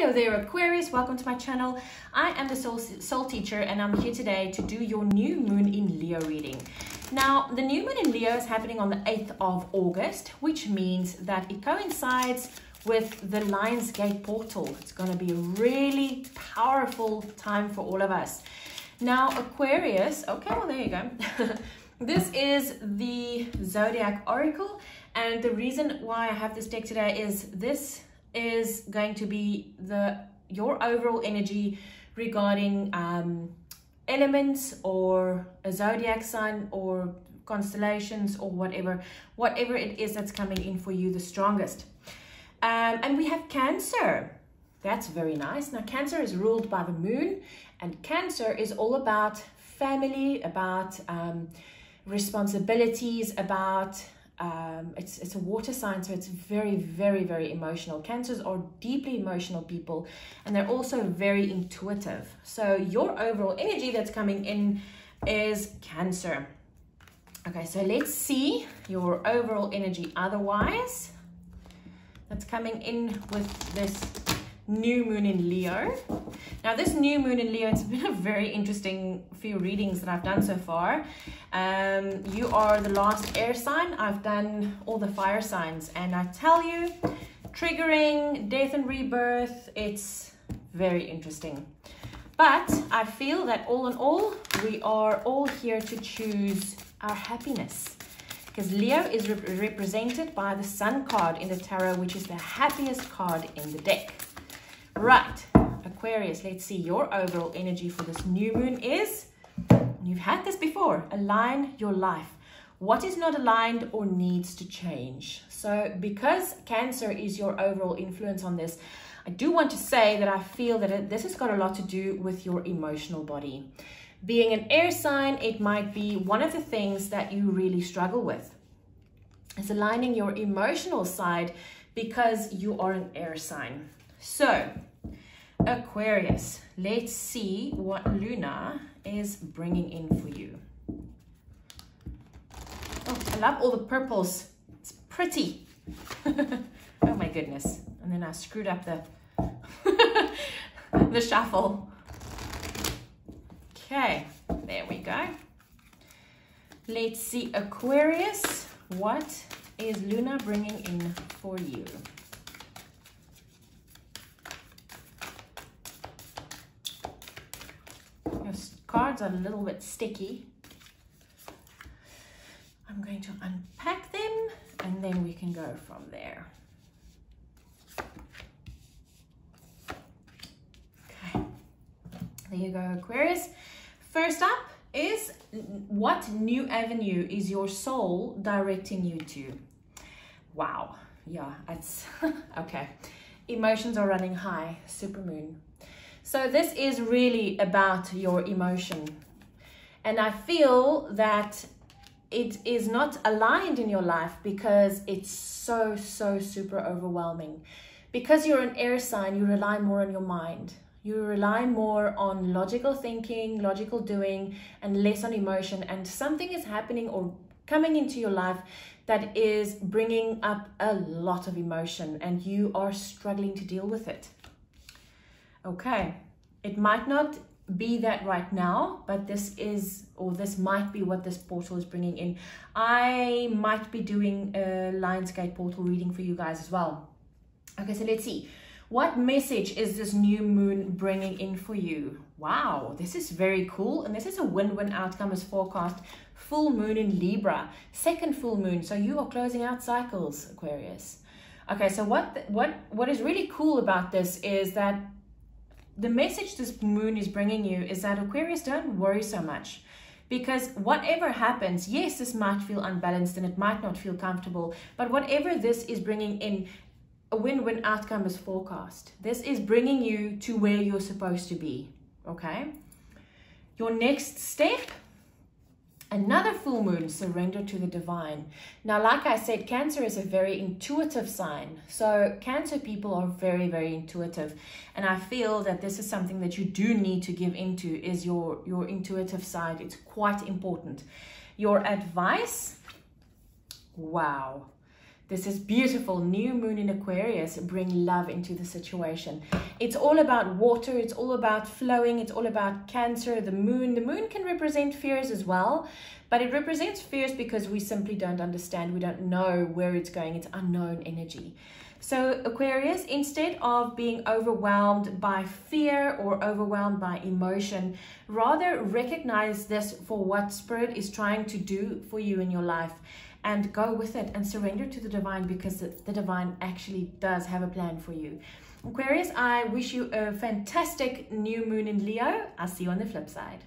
Hello there Aquarius, welcome to my channel. I am the soul, soul teacher and I'm here today to do your new moon in Leo reading. Now, the new moon in Leo is happening on the 8th of August, which means that it coincides with the Lionsgate portal. It's going to be a really powerful time for all of us. Now, Aquarius, okay, well, there you go. this is the Zodiac Oracle, and the reason why I have this deck today is this is going to be the your overall energy regarding um, elements or a zodiac sign or constellations or whatever whatever it is that's coming in for you the strongest. Um, and we have cancer. That's very nice. Now cancer is ruled by the moon and cancer is all about family about um, responsibilities about um, it's, it's a water sign, so it's very, very, very emotional. Cancers are deeply emotional people, and they're also very intuitive. So your overall energy that's coming in is Cancer. Okay, so let's see your overall energy otherwise. That's coming in with this new moon in Leo. Now this new moon in Leo, it's been a very interesting few readings that I've done so far. Um, you are the last air sign. I've done all the fire signs and I tell you, triggering, death and rebirth, it's very interesting. But I feel that all in all, we are all here to choose our happiness because Leo is represented by the Sun card in the tarot, which is the happiest card in the deck. Right, Aquarius, let's see your overall energy for this new moon is, you've had this before, align your life. What is not aligned or needs to change? So because Cancer is your overall influence on this, I do want to say that I feel that it, this has got a lot to do with your emotional body. Being an air sign, it might be one of the things that you really struggle with. It's aligning your emotional side because you are an air sign. So, Aquarius, let's see what Luna is bringing in for you. Oh, I love all the purples. It's pretty. oh my goodness. And then I screwed up the, the shuffle. Okay, there we go. Let's see, Aquarius, what is Luna bringing in for you? Cards are a little bit sticky. I'm going to unpack them and then we can go from there. Okay, there you go Aquarius. First up is what new avenue is your soul directing you to? Wow, yeah, it's okay. Emotions are running high, super moon. So this is really about your emotion. And I feel that it is not aligned in your life because it's so, so super overwhelming. Because you're an air sign, you rely more on your mind. You rely more on logical thinking, logical doing, and less on emotion. And something is happening or coming into your life that is bringing up a lot of emotion, and you are struggling to deal with it. Okay, it might not be that right now, but this is, or this might be what this portal is bringing in. I might be doing a Lionsgate portal reading for you guys as well. Okay, so let's see. What message is this new moon bringing in for you? Wow, this is very cool. And this is a win-win outcome as forecast. Full moon in Libra, second full moon. So you are closing out cycles, Aquarius. Okay, so what, what, what is really cool about this is that the message this moon is bringing you is that Aquarius, don't worry so much. Because whatever happens, yes, this might feel unbalanced and it might not feel comfortable, but whatever this is bringing in, a win-win outcome is forecast. This is bringing you to where you're supposed to be, okay? Your next step Another full moon, surrender to the divine. Now, like I said, Cancer is a very intuitive sign. So Cancer people are very, very intuitive. And I feel that this is something that you do need to give into is your, your intuitive side. It's quite important. Your advice, wow. This is beautiful. New moon in Aquarius bring love into the situation. It's all about water. It's all about flowing. It's all about cancer, the moon. The moon can represent fears as well, but it represents fears because we simply don't understand. We don't know where it's going. It's unknown energy. So Aquarius, instead of being overwhelmed by fear or overwhelmed by emotion, rather recognize this for what Spirit is trying to do for you in your life and go with it and surrender to the divine because the, divine actually does have a plan for you. Aquarius, I wish you a fantastic new moon in Leo. I'll see you on the flip side.